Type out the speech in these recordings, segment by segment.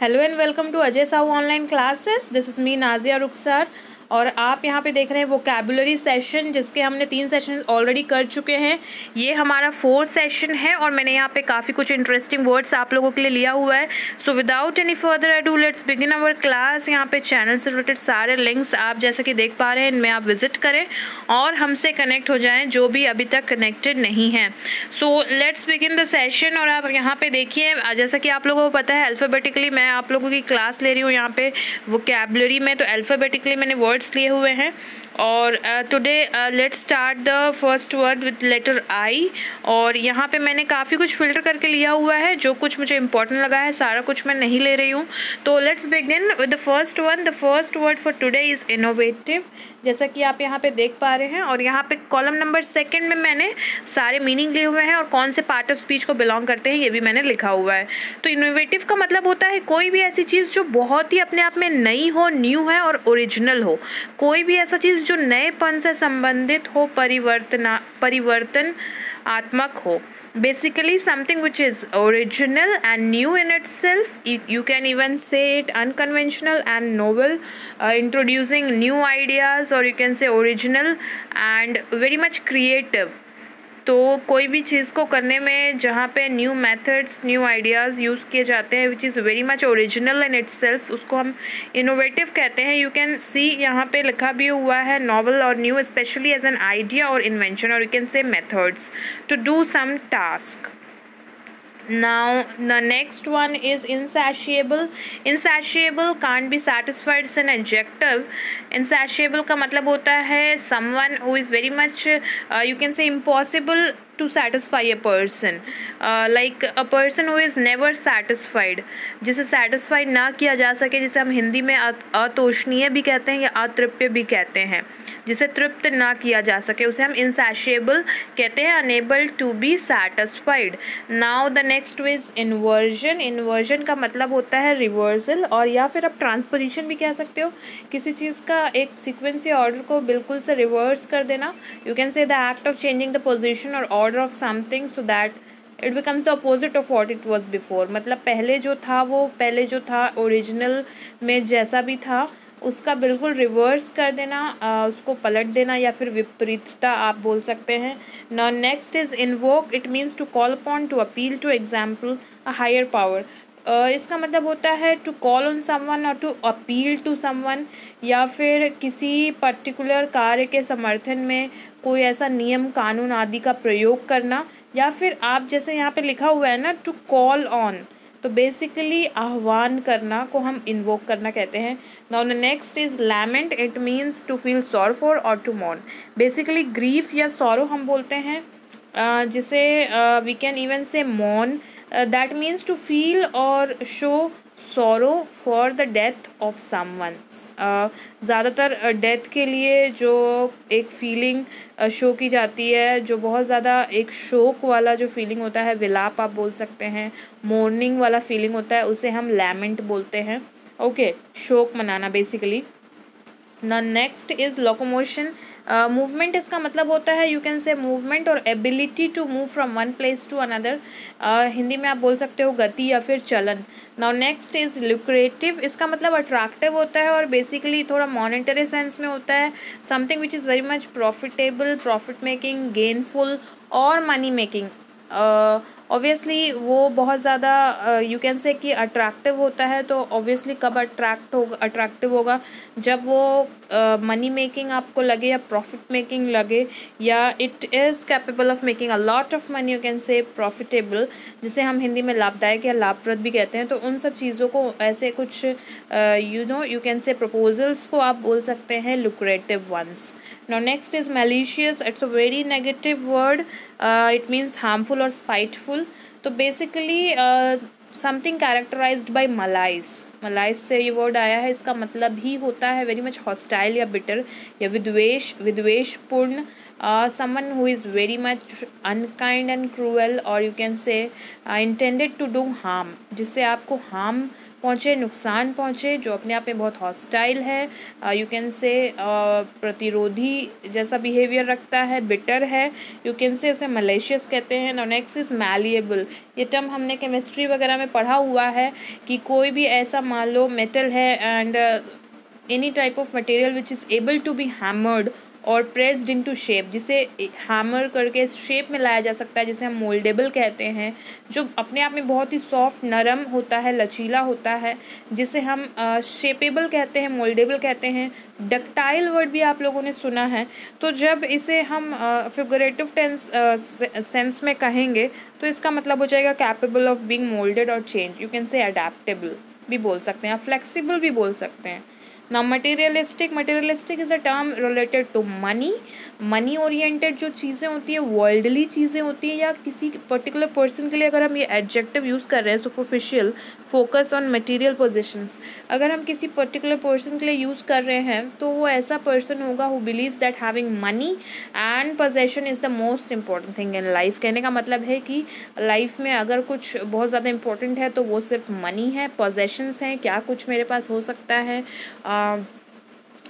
Hello and welcome to Ajay Sahu Online Classes. This is me Nazia Ruksar. और आप यहाँ पे देख रहे हैं वो कैबुलरी सेशन जिसके हमने तीन सेशन ऑलरेडी कर चुके हैं। ये हमारा फोर्थ सेशन है और मैंने यहाँ पे काफ़ी कुछ इंटरेस्टिंग वर्ड्स आप लोगों के लिए लिया हुआ है। So without any further ado let's begin our class यहाँ पे चैनल से रिलेटेड सारे लिंक्स आप जैसे कि देख पा रहे हैं, इनमें आप विज़िट करें और हमसे कनेक्ट हो जाएँ, जो भी अभी तक कनेक्टेड नहीं हैं। So let's begin the session और आप यहाँ पे देखिए, जैसा कि आप लोगों को पता है अल्फ़ाबेटिकली मैं आप लोगों की क्लास ले रही हूँ यहाँ पे वो में तो अल्फ़ाबेटिकली मैंने वर्ड वर्ड्स लिए हुए हैं। और today let's start the first word with letter I और यहाँ पे मैंने काफ़ी कुछ फ़िल्टर करके लिया हुआ है, जो कुछ मुझे इंपॉर्टेंट लगा है, सारा कुछ मैं नहीं ले रही हूँ। तो let's begin with the first one the first word for today is innovative जैसा कि आप यहाँ पे देख पा रहे हैं, और यहाँ पे कॉलम नंबर सेकंड में मैंने सारे मीनिंग लिए हुए हैं, और कौन से पार्ट ऑफ़ स्पीच को बिलोंग करते हैं, ये भी मैंने लिखा हुआ है। तो इनोवेटिव का मतलब होता है, कोई भी ऐसी चीज़ जो बहुत ही अपने आप में नई हो न्यू है, और ओरिजिनल हो। कोई भी ऐसा चीज़ जो नएपन से संबंधित हो, परिवर्तना, परिवर्तन आत्मक हो। Basically something which is original and new in itself you can even say it unconventional and novel introducing new ideas और you can say original and very much creative तो कोई भी चीज़ को करने में जहाँ पे new methods new ideas use किए जाते हैं which is very much original in its उसको हम इनोवेटिव कहते हैं। यू कैन सी यहाँ पे लिखा भी हुआ है नॉवल और new specially as an idea और इन्वेंशन और you can say methods to do some task now the next one is insatiable insatiable can't be satisfied it's an adjective insatiable का मतलब होता है someone who is very much uh, you can say impossible to satisfy a person uh, like a person who is never satisfied जिसे satisfy ना किया जा सके जिसे हम हिंदी में अतोषणीय भी कहते हैं या अतृप्य भी कहते हैं जिसे तृप्त ना किया जा सके, उसे हम इंसैशिएबल कहते हैं unable to be satisfied now the next is inversion inversion का मतलब होता है रिवर्सल और या फिर आप ट्रांसपोजिशन भी कह सकते हो। किसी चीज़ का एक सीक्वेंस या ऑर्डर को बिल्कुल से रिवर्स कर देना। You can say the act of changing the position और order of something so that it becomes the opposite of what it was before मतलब पहले जो था वो, पहले जो था ओरिजिनल में जैसा भी था उसका बिल्कुल रिवर्स कर देना आ, उसको पलट देना या फिर विपरीतता आप बोल सकते हैं। Now next is invoke it means to call upon to appeal to example a higher power इसका मतलब होता है टू कॉल ऑन समवन और टू अपील टू समवन या फिर किसी पर्टिकुलर कार्य के समर्थन में कोई ऐसा नियम कानून आदि का प्रयोग करना या फिर आप जैसे यहाँ पे लिखा हुआ है ना टू कॉल ऑन तो बेसिकली आह्वान करना को हम इन्वोक करना कहते हैं। Now the next is lament it means to feel sorrow for और टू मॉर्न बेसिकली ग्रीफ या सॉरो हम बोलते हैं जिसे we can even say mourn that means to feel और show sorrow for the death of someone ज़्यादातर death uh, के लिए जो एक फीलिंग शो uh, की जाती है जो बहुत ज़्यादा एक शोक वाला जो फीलिंग होता है विलाप आप बोल सकते हैं मोर्निंग वाला फीलिंग होता है उसे हम लैमेंट बोलते हैं। ओके okay, शोक मनाना basically the next is locomotion movement इसका मतलब होता है यू कैन से मूवमेंट और ability to move from one place to another Hindi में आप बोल सकते हो गति या फिर चलन. नाउ नेक्स्ट इज़ लुक्रेटिव इसका मतलब अट्रैक्टिव होता है और बेसिकली थोड़ा मॉनिटरी सेंस में होता है. Something which is very much profitable profit making gainful और मनी मेकिंग ऑब्वियसली वो बहुत ज़्यादा यू कैन से कि अट्रैक्टिव होता है तो ऑब्वियसली कब अट्रैक्ट होगा अट्रैक्टिव होगा? जब वो मनी uh, मेकिंग आपको लगे या प्रॉफिट मेकिंग लगे या it is capable of making a lot of money you can say profitable जिसे हम हिंदी में लाभदायक या लाभप्रद भी कहते हैं तो उन सब चीज़ों को ऐसे कुछ you know you can say proposals को आप बोल सकते हैं lucrative once now next is malicious it's a very negative word it means harmful और स्पाइटफुल तो basically something characterize by malice malice से ये वर्ड आया है, इसका मतलब ही होता है वेरी मच हॉस्टाइल या बिटर या विद्वेश विद्वेशपूर्ण someone who is very much unkind and cruel or you can say uh, intended to do harm जिससे आपको harm पहुँचे नुकसान पहुँचे जो अपने आप में बहुत हॉस्टाइल है यू कैन से प्रतिरोधी जैसा बिहेवियर रखता है बिटर है यू कैन से उसे मलेशियस कहते हैं नोनेक्स इज़ मैलिएबल ये टर्म हमने केमिस्ट्री वगैरह में पढ़ा हुआ है कि कोई भी ऐसा मान लो मेटल है and any type of material which is able to be hammered और प्रेस्ड इनटू शेप जिसे हैमर करके शेप में लाया जा सकता है, जिसे हम मोल्डेबल कहते हैं, जो अपने आप में बहुत ही सॉफ्ट नरम होता है, लचीला होता है, जिसे हम शेपेबल कहते हैं मोल्डेबल कहते हैं डक्टाइल वर्ड भी आप लोगों ने सुना है तो जब इसे हम फिगरेटिव टेंस सेंस में कहेंगे तो इसका मतलब हो जाएगा कैपेबल ऑफ़ बींग मोल्डेड और change you can say adaptable भी बोल सकते हैं फ्लेक्सिबल भी बोल सकते हैं। Now materialistic materialistic is a term related to money. Money oriented जो चीज़ें होती है वर्ल्डली चीज़ें होती हैं या किसी पर्टिकुलर पर्सन के लिए अगर हम ये एडजेक्टिव यूज़ कर रहे हैं superficial focus on material positions अगर हम किसी पर्टिकुलर पर्सन के लिए यूज़ कर रहे हैं तो वो ऐसा पर्सन होगा who believes that having money and possession is the most important thing in life कहने का मतलब है कि लाइफ में अगर कुछ बहुत ज़्यादा इंपॉर्टेंट है तो वो सिर्फ़ मनी है पोजेशंस हैं क्या कुछ मेरे पास हो सकता है uh,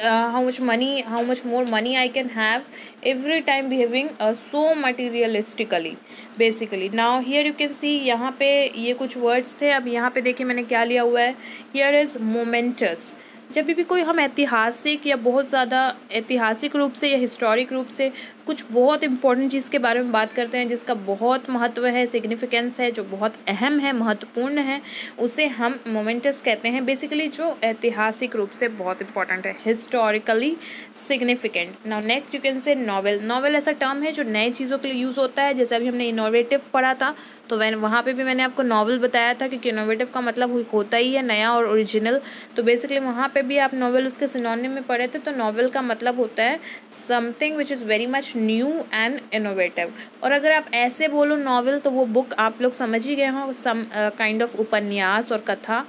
how much money how much more money i can have every time behaving uh, so materialistically basically now here you can see यहाँ पे ये कुछ words थे अब यहाँ पे देखिए मैंने क्या लिया हुआ है here is momentous जब भी कोई हम ऐतिहासिक या बहुत ज़्यादा ऐतिहासिक रूप से या हिस्टोरिक रूप से कुछ बहुत इंपॉर्टेंट चीज़ के बारे में बात करते हैं, जिसका बहुत महत्व है सिग्निफिकेंस है, जो बहुत अहम है, महत्वपूर्ण है, उसे हम मोमेंटस कहते हैं। बेसिकली जो ऐतिहासिक रूप से बहुत इंपॉर्टेंट है historically significant now next you can say novel novel ऐसा टर्म है जो नए चीज़ों के लिए यूज़ होता है। जैसे अभी हमने इनोवेटिव पढ़ा था तो वैन वहाँ पे भी मैंने आपको नॉवल बताया था क्योंकि इनोवेटिव का मतलब होता ही है नया और ओरिजिनल तो बेसिकली वहाँ पे भी आप नॉवल उसके सिनोनिम में पढ़े थे तो नॉवल का मतलब होता है something which is very much new and innovative. और अगर आप ऐसे बोलो नॉवल तो वो बुक आप लोग समझ ही गए हों, सम काइंड ऑफ़ उपन्यास और कथा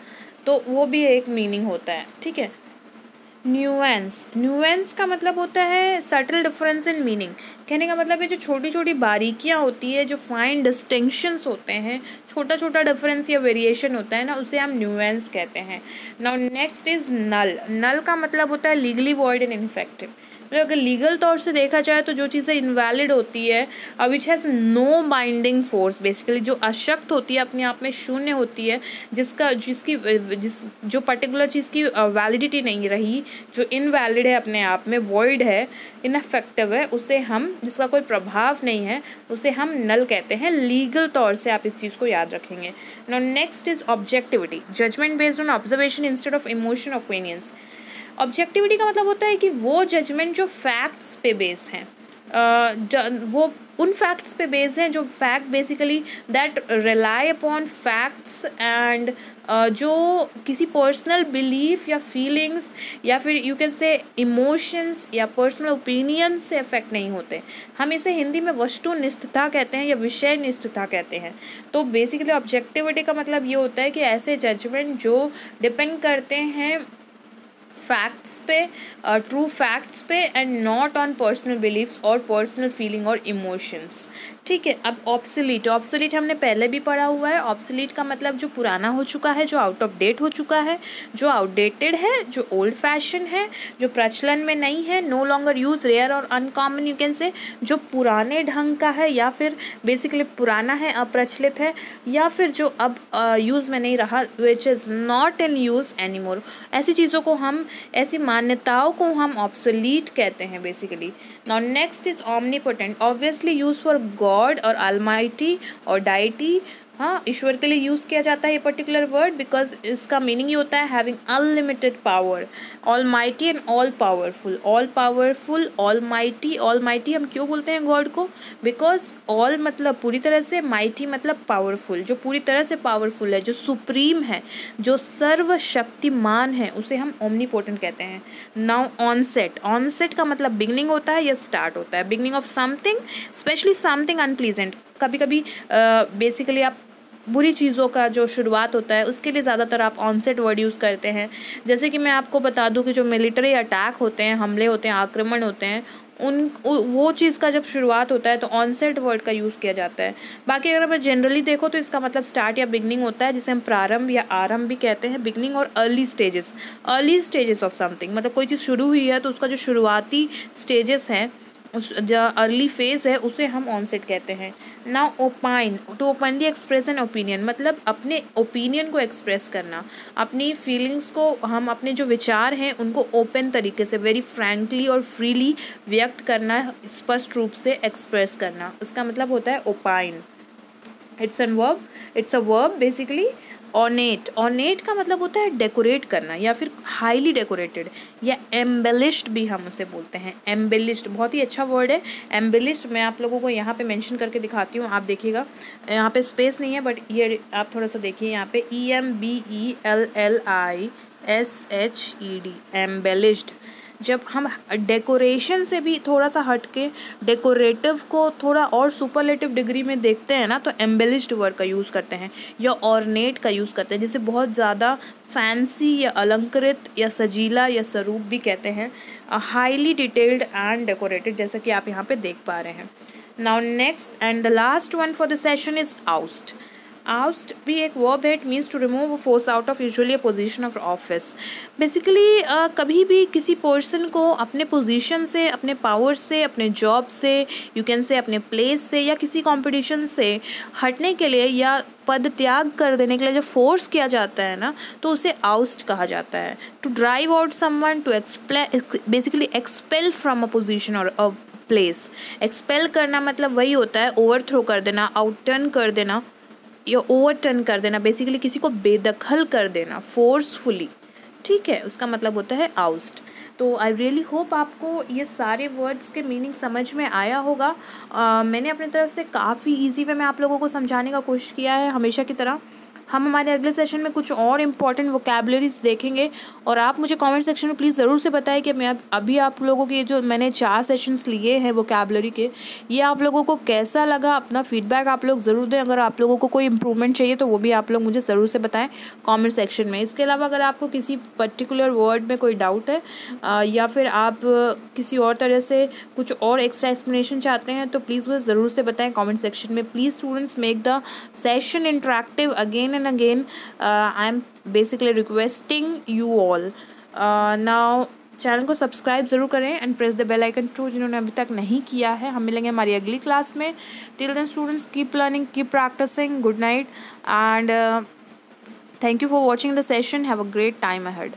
तो वो भी एक मीनिंग होता है, ठीक है? न्यूएंस। न्यूएंस का मतलब होता है सटल डिफरेंस इन मीनिंग कहने का मतलब है जो छोटी छोटी बारीकियाँ होती है, जो फाइन डिस्टिंक्शंस होते हैं छोटा छोटा डिफरेंस या वेरिएशन होता है ना, उसे हम न्यूएंस कहते हैं। Now next is null null का मतलब होता है लीगली वॉइड एंड इनफेक्टिव मतलब अगर लीगल तौर से देखा जाए तो जो चीज़ें इनवैलिड होती है which has no binding force basically जो अशक्त होती है, अपने आप में शून्य होती है, जिसका, जिसकी जिस, जो पर्टिकुलर चीज़ की वैलिडिटी नहीं रही, जो इनवैलिड है अपने आप में वॉइड है इनफेक्टिव है, उसे हम, जिसका कोई प्रभाव नहीं है, उसे हम नल कहते हैं। लीगल तौर से आप इस चीज़ को याद रखेंगे। Next is objectivity judgement based on observation instead of emotion of opinions objectivity का मतलब होता है कि वो जजमेंट जो फैक्ट्स पे बेस हैं। वो उन फैक्ट्स पे बेस हैं जो fact basically that rely upon facts and जो किसी पर्सनल बिलीफ या फीलिंग्स या फिर यू कैन से इमोशंस या पर्सनल ओपिनियन से अफेक्ट नहीं होते। हम इसे हिंदी में वस्तु निष्ठता कहते हैं या विषय निष्ठता कहते हैं। तो बेसिकली ऑब्जेक्टिविटी का मतलब ये होता है कि ऐसे जजमेंट जो डिपेंड करते हैं फैक्ट्स पे ट्रू फैक्ट्स पे and not on personal believes और पर्सनल फीलिंग और इमोशंस ठीक है, अब ऑप्सलीट ऑप्सलीट हमने पहले भी पढ़ा हुआ है। ऑप्सलीट का मतलब जो पुराना हो चुका है, जो आउट ऑफ़ डेट हो चुका है, जो आउटडेटेड है, जो ओल्ड फ़ैशन है, जो प्रचलन में नहीं है नो लॉन्गर यूज़ रेयर और अनकॉमन यू कैन से जो पुराने ढंग का है या फिर बेसिकली पुराना है, अप्रचलित है, या फिर जो अब यूज़ में नहीं रहा which is not in use any more ऐसी चीज़ों को हम, ऐसी मान्यताओं को हम ऑप्सोलीट कहते हैं basically now next is omnipotent obviously use for God और आलमाइटी और डाइटी हाँ ईश्वर के लिए यूज़ किया जाता है ये पर्टिकुलर वर्ड बिकॉज़ इसका मीनिंग ये होता है having unlimited power almighty and all powerful all powerful almighty almighty हम क्यों बोलते हैं गॉड को? बिकॉज़ ऑल मतलब पूरी तरह से माइटी मतलब पावरफुल जो पूरी तरह से पावरफुल है, जो सुप्रीम है, जो सर्वशक्तिमान है, उसे हम ओमनीपोर्टेंट कहते हैं. नाउ ऑनसेट ऑनसेट का मतलब बिगनिंग होता है या स्टार्ट होता है. Beginning of something specially something unpleasant कभी कभी बेसिकली आप बुरी चीज़ों का जो शुरुआत होता है, उसके लिए ज़्यादातर आप ऑनसेट वर्ड यूज़ करते हैं। जैसे कि मैं आपको बता दूँ कि जो मिलिट्री अटैक होते हैं, हमले होते हैं, आक्रमण होते हैं, उन वो चीज़ का जब शुरुआत होता है तो ऑनसेट वर्ड का यूज़ किया जाता है। बाकी अगर मैं जनरली देखो तो इसका मतलब स्टार्ट या बिगनिंग होता है, जिसे हम प्रारंभ या आरंभ भी कहते हैं बिगनिंग और early stages early stages of something मतलब कोई चीज़ शुरू हुई है तो उसका जो शुरुआती स्टेजेस हैं जो अर्ली फ़ेज़ है, उसे हम ऑनसेट कहते हैं। ना opine to openly express an opinion मतलब अपने ओपिनियन को एक्सप्रेस करना। अपनी फीलिंग्स को हम अपने जो विचार हैं, उनको ओपन तरीके से वेरी फ्रैंकली और फ्रीली व्यक्त करना, स्पष्ट रूप से एक्सप्रेस करना। इसका मतलब होता है opine it's an verb it's a verb basically ornate ornate का मतलब होता है डेकोरेट करना, या फिर हाईली डेकोरेटेड या एम्बेलिश्ड भी हम उसे बोलते हैं। एम्बेलिश्ड बहुत ही अच्छा वर्ड है। एम्बेलिश्ड मैं आप लोगों को यहाँ पे मेंशन करके दिखाती हूँ, आप देखिएगा। यहाँ पे स्पेस नहीं है बट ये आप थोड़ा सा देखिए, यहाँ पे E M B E L L I S H E D embellished जब हम डेकोरेशन से भी थोड़ा सा हट के डेकोरेटिव को थोड़ा और सुपरलेटिव डिग्री में देखते हैं ना तो एम्बेलिश्ड वर्ड का यूज़ करते हैं, या ऑर्नेट का यूज़ करते हैं, जिसे बहुत ज़्यादा फैंसी या अलंकृत या सजीला या स्वरूप भी कहते हैं हाईली डिटेल्ड एंड डेकोरेटेड जैसा कि आप यहाँ पे देख पा रहे हैं। Now next and the last one for the session is oust oust भी एक वर्ब है it means to remove force out of usually position of office basically कभी भी किसी पर्सन को अपने पोजीशन से, अपने पावर से, अपने जॉब से यू कैन से अपने प्लेस से या किसी कंपटीशन से हटने के लिए या पद त्याग कर देने के लिए जब फोर्स किया जाता है ना तो उसे आउस्ट कहा जाता है। To drive out someone to expel basically expel from a position और अ प्लेस एक्सपेल करना मतलब वही होता है ओवर थ्रो कर देना आउटर्न कर देना। या ओवरटर्न कर देना बेसिकली किसी को बेदखल कर देना फोर्सफुली ठीक है उसका मतलब होता है आउस्ट तो आई रियली होप आपको ये सारे वर्ड्स के मीनिंग समझ में आया होगा। आ, मैंने अपनी तरफ़ से काफ़ी इजी वे में आप लोगों को समझाने का कोशिश किया है हमेशा की तरह। हम हमारे अगले सेशन में कुछ और इंपॉर्टेंट वोकेबलरीज देखेंगे और आप मुझे कमेंट सेक्शन में प्लीज़ ज़रूर से बताएँ कि मैं अभी आप लोगों के जो मैंने चार सेशंस लिए हैं वोकेबलरी के, ये आप लोगों को कैसा लगा? अपना फीडबैक आप लोग ज़रूर दें। अगर आप लोगों को कोई इम्प्रूवमेंट चाहिए तो वो भी आप लोग मुझे ज़रूर से बताएँ कॉमेंट सेक्शन में। इसके अलावा अगर आपको किसी पर्टिकुलर वर्ड में कोई डाउट है या फिर आप किसी और तरह से कुछ और एक्स्ट्रा एक्सप्लेनेशन चाहते हैं तो प्लीज़ वो ज़रूर से बताएँ कॉमेंट सेक्शन में। Please students make the session interactive again and again uh, i'm basically requesting you all uh, now channel को सब्सक्राइब ज़रूर करें and press the bell icon to जिन्होंने अभी तक नहीं किया है। हम मिलेंगे हमारी अगली क्लास में। Till then students keep learning keep practising good night and thank you for watching the session have a great time ahead